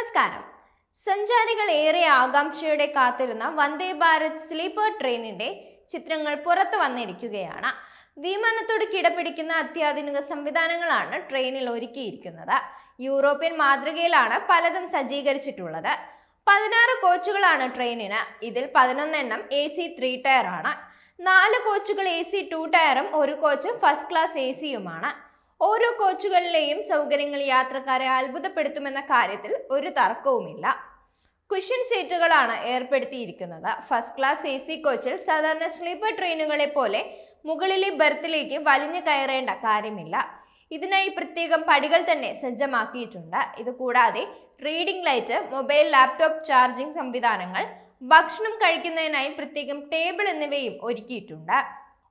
നമസ്കാരം. സഞ്ചാരികൾ ഏറെ ആകാംക്ഷയോടെ കാത്തിരുന്ന വന്ദേ ഭാരത് സ്ലീപ്പർ ട്രെയിനിന്റെ ചിത്രങ്ങൾ പുറത്തു വന്നിരിക്കുകയാണ്. വിമാനത്തോട് കിടപിടിക്കുന്ന അത്യാധുനിക സംവിധാനങ്ങളാണ് ട്രെയിനിൽ ഒരുക്കിയിരിക്കുന്നത്. യൂറോപ്യൻ മാതൃകയിലാണ് പലതും സജ്ജീകരിച്ചിട്ടുള്ളത്. പതിനാറ് കോച്ചുകളാണ് ട്രെയിനിന്. ഇതിൽ പതിനൊന്നെണ്ണം എ സി ത്രീ ടയർ ആണ് നാല് കോച്ചുകൾ എ സി ടു ടയറും ഒരു കോച്ച് ഫസ്റ്റ് ക്ലാസ് എ സിയുമാണ് ഓരോ കോച്ചുകളിലെയും സൗകര്യങ്ങൾ യാത്രക്കാരെ അത്ഭുതപ്പെടുത്തുമെന്ന കാര്യത്തിൽ ഒരു തർക്കവുമില്ല. കുഷ്യൻ സീറ്റുകളാണ് ഏർപ്പെടുത്തിയിരിക്കുന്നത്. ഫസ്റ്റ് ക്ലാസ് എ സി കോച്ചിൽ സാധാരണ സ്ലീപ്പർ ട്രെയിനുകളെ പോലെ മുകളിലെ ബർത്തിലേക്ക് വലിഞ്ഞു കയറേണ്ട കാര്യമില്ല. ഇതിനായി പ്രത്യേകം പടികൾ തന്നെ സജ്ജമാക്കിയിട്ടുണ്ട്. ഇത് കൂടാതെ reading light mobile laptop charging സംവിധാനങ്ങൾ ഭക്ഷണം കഴിക്കുന്നതിനായി പ്രത്യേകം ടേബിൾ എന്നിവയും ഒരുക്കിയിട്ടുണ്ട്.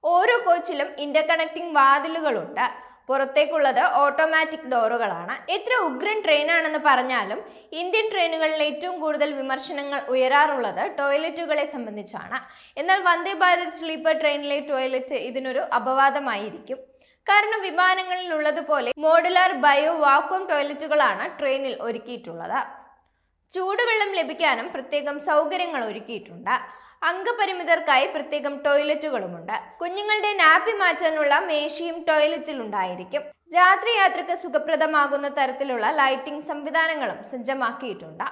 ഓരോ കോച്ചിലും ഇന്റർകണക്ടിംഗ് വാതിലുകളുണ്ട്. പുറത്തേക്കുള്ളത് ഓട്ടോമാറ്റിക് ഡോറുകളാണ് എത്ര ഉഗ്രൻ ട്രെയിനാണെന്ന് പറഞ്ഞാലും ഇന്ത്യൻ ട്രെയിനുകളിൽ ഏറ്റവും കൂടുതൽ വിമർശനങ്ങൾ ഉയരാറുള്ളത് ടോയ്ലറ്റുകളെ സംബന്ധിച്ചാണ്. എന്നാൽ വന്ദേ ഭാരത് സ്ലീപ്പർ ട്രെയിനിലെ ടോയ്ലറ്റ് ഇതിനൊരു അപവാദമായിരിക്കും. കാരണം വിമാനങ്ങളിൽ ഉള്ളതുപോലെ മോഡുലാർ ബയോ വാക്വം ടോയ്ലറ്റുകളാണ് ട്രെയിനിൽ ഒരുക്കിയിട്ടുള്ളത്. ചൂടുവെള്ളം ലഭിക്കാനും പ്രത്യേകം സൗകര്യങ്ങൾ ഒരുക്കിയിട്ടുണ്ട്. അംഗപരിമിതർക്കായി പ്രത്യേകം ടോയ്ലറ്റുകളുമുണ്ട്. കുഞ്ഞുങ്ങളുടെ നാപ്പി മാറ്റാനുള്ള മേശയും ടോയ്ലറ്റിൽ ഉണ്ടായിരിക്കും രാത്രി യാത്രയ്ക്ക് സുഖപ്രദമാകുന്ന തരത്തിലുള്ള ലൈറ്റിംഗ് സംവിധാനങ്ങളും സജ്ജമാക്കിയിട്ടുണ്ട്.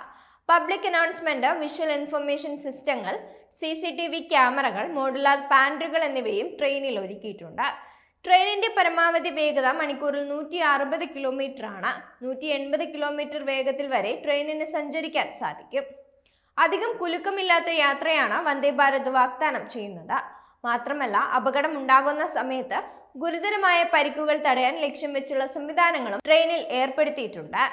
പബ്ലിക് അനൗൺസ്മെന്റ് വിഷ്വൽ ഇൻഫർമേഷൻ സിസ്റ്റങ്ങൾ സി സി ടി വി ക്യാമറകൾ മോഡുലാർ പാൻഡറുകൾ എന്നിവയും ട്രെയിനിൽ ഒരുക്കിയിട്ടുണ്ട്. ട്രെയിനിന്റെ പരമാവധി വേഗത മണിക്കൂറിൽ നൂറ്റി അറുപത് കിലോമീറ്റർ ആണ് നൂറ്റി എൺപത് കിലോമീറ്റർ വേഗത്തിൽ വരെ ട്രെയിനിന് സഞ്ചരിക്കാൻ സാധിക്കും. അധികം കുലുക്കമില്ലാത്ത യാത്രയാണ് വന്ദേ ഭാരത് വാഗ്ദാനം ചെയ്യുന്നത്. മാത്രമല്ല അപകടം ഉണ്ടാകുന്ന സമയത്ത് ഗുരുതരമായ പരിക്കുകൾ തടയാൻ ലക്ഷ്യം വെച്ചുള്ള സംവിധാനങ്ങളും ട്രെയിനിൽ ഏർപ്പെടുത്തിയിട്ടുണ്ട്.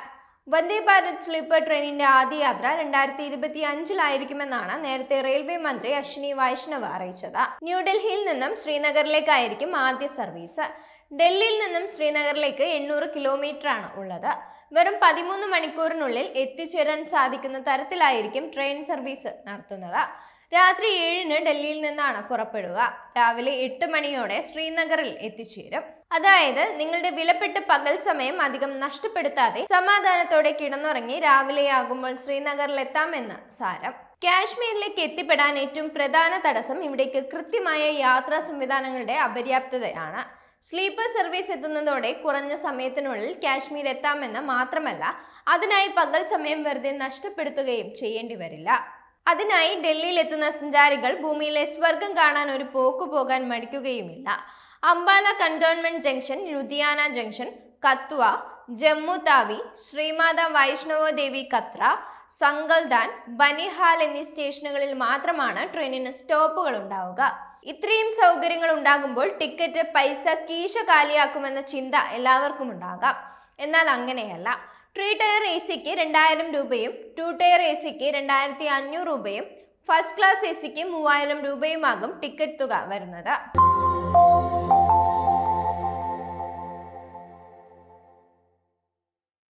വന്ദേ ഭാരത് സ്ലീപ്പർ ട്രെയിനിന്റെ ആദ്യ യാത്ര രണ്ടായിരത്തി ഇരുപത്തി അഞ്ചിലായിരിക്കുമെന്നാണ് നേരത്തെ റെയിൽവേ മന്ത്രി അശ്വിനി വൈഷ്ണവ് അറിയിച്ചത്. ന്യൂഡൽഹിയിൽ നിന്നും ശ്രീനഗറിലേക്കായിരിക്കും ആദ്യ സർവീസ്. ഡൽഹിയിൽ നിന്നും ശ്രീനഗറിലേക്ക് എണ്ണൂറ് കിലോമീറ്റർ ആണ് ഉള്ളത്. വെറും പതിമൂന്ന് മണിക്കൂറിനുള്ളിൽ എത്തിച്ചേരാൻ സാധിക്കുന്ന തരത്തിലായിരിക്കും ട്രെയിൻ സർവീസ് നടത്തുന്നത്. രാത്രി ഏഴിന് ഡൽഹിയിൽ നിന്നാണ് പുറപ്പെടുക. രാവിലെ എട്ട് മണിയോടെ ശ്രീനഗറിൽ എത്തിച്ചേരും. അതായത് നിങ്ങളുടെ വിലപ്പെട്ട പകൽ സമയം അധികം നഷ്ടപ്പെടുത്താതെ സമാധാനത്തോടെ കിടന്നുറങ്ങി രാവിലെയാകുമ്പോൾ ശ്രീനഗറിൽ എത്താമെന്ന് സാരം. കാശ്മീരിലേക്ക് എത്തിപ്പെടാൻ ഏറ്റവും പ്രധാന തടസ്സം ഇവിടേക്ക് കൃത്യമായ യാത്രാ സംവിധാനങ്ങളുടെ അപര്യാപ്തതയാണ്. സ്ലീപ്പർ സർവീസ് എത്തുന്നതോടെ കുറഞ്ഞ സമയത്തിനുള്ളിൽ കാശ്മീർ എത്താമെന്ന് മാത്രമല്ല അതിനായി പകൽ സമയം വെറുതെ നഷ്ടപ്പെടുത്തുകയും ചെയ്യേണ്ടി വരില്ല. അതിനായി ഡൽഹിയിൽ എത്തുന്ന സഞ്ചാരികൾ ഭൂമിയിലെ സ്വർഗം കാണാൻ ഒരു പോക്ക് പോകാൻ മടിക്കുകയുമില്ല. Ambala cantonment junction Ludhiana junction Kathua Jammu Tawi Shri Mata Vaishno ദേവി കത്ര സങ്കൽദാൻ ബനിഹാൽ എന്നീ സ്റ്റേഷനുകളിൽ മാത്രമാണ് ട്രെയിനിന് സ്റ്റോപ്പുകൾ ഉണ്ടാവുക. ഇത്രയും സൗകര്യങ്ങൾ ഉണ്ടാകുമ്പോൾ ടിക്കറ്റ് പൈസ കീശ കാലിയാക്കുമെന്ന ചിന്ത എല്ലാവർക്കും ഉണ്ടാകാം. എന്നാൽ അങ്ങനെയല്ല. ത്രീ ടയർ എ സിക്ക് രണ്ടായിരം രൂപയും ടു ടയർ എ സിക്ക് രണ്ടായിരത്തി അഞ്ഞൂറ് രൂപയും ഫസ്റ്റ് ക്ലാസ് എ സിക്ക് മൂവായിരം രൂപയുമാകും ടിക്കറ്റ് തുക വരുന്നത്.